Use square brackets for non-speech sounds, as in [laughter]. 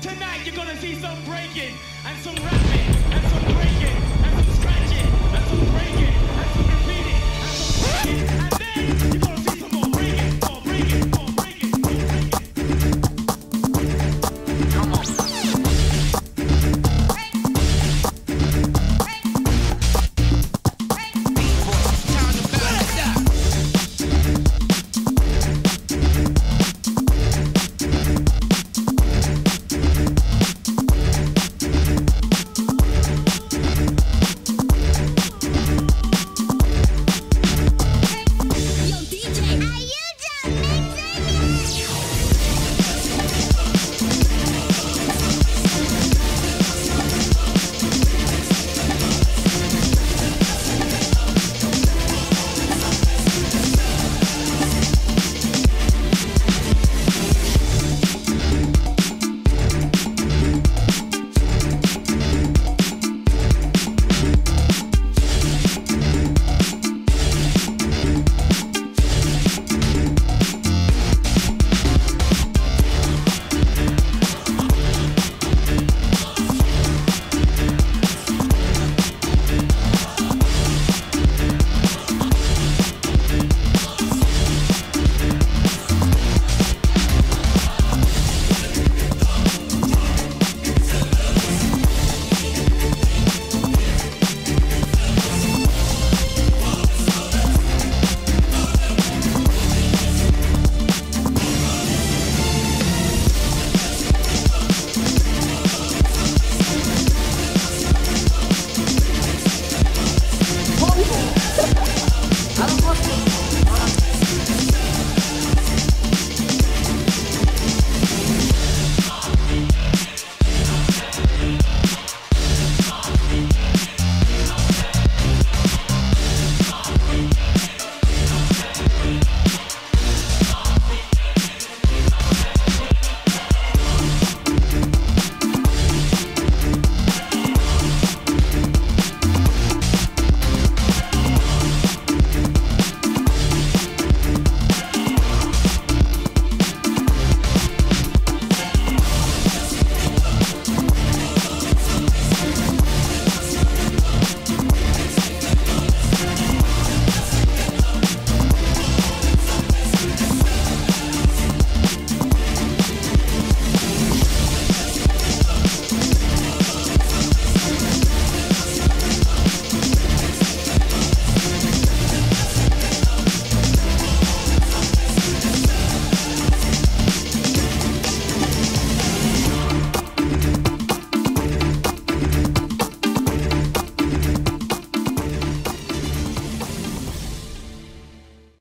Tonight you're gonna see some breaking and some Yeah. [laughs]